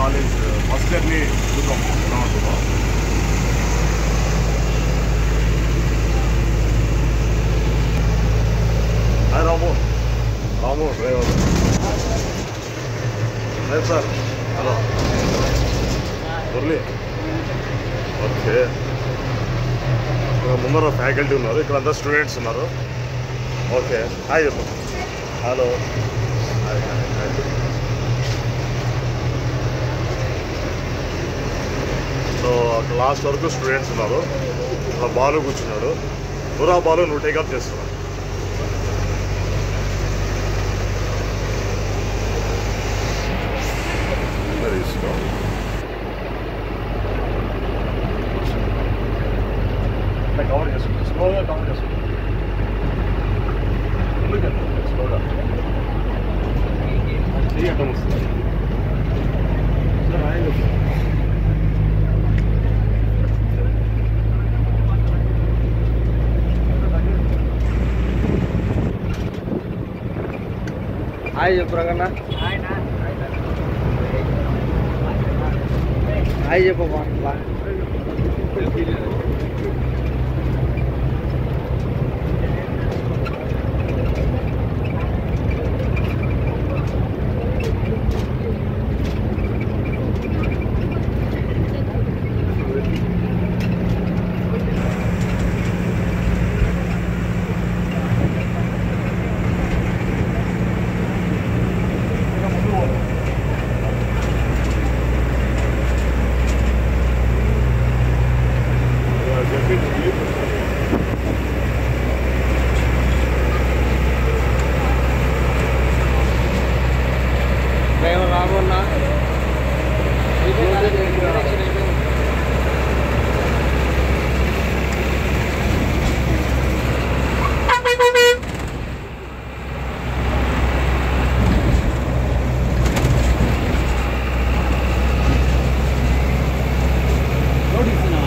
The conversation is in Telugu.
కాలేజ్ ఫస్ట్ ఇయర్ని చూద్దాం ఎలా ఉంటుందో హాయ్ రాము రాము డ్రైవర్ లేదు సార్ హలో మురళి ఓకే ముందర ఫ్యాకల్టీ ఉన్నారు ఇక్కడ అంతా స్టూడెంట్స్ ఉన్నారు ఓకే హాయ్ చెప్పండి హలో లాస్ట్ వరకు స్టూడెంట్స్ ఉన్నారు అక్కడ బాలు కూర్చున్నాడు నువ్వు ఆ బాలు నువ్వు టేకప్ చేస్తున్నావు ఇలా తీసుకో ఇట్లా కవర్ చేసుకో స్లోగా కవర్ చేసుకో ముందుకెళ్ళు స్లోగా చెయ్యి అడ్డం వస్తుంది हाय जयपुरागना हाय जय भगवान Notice now.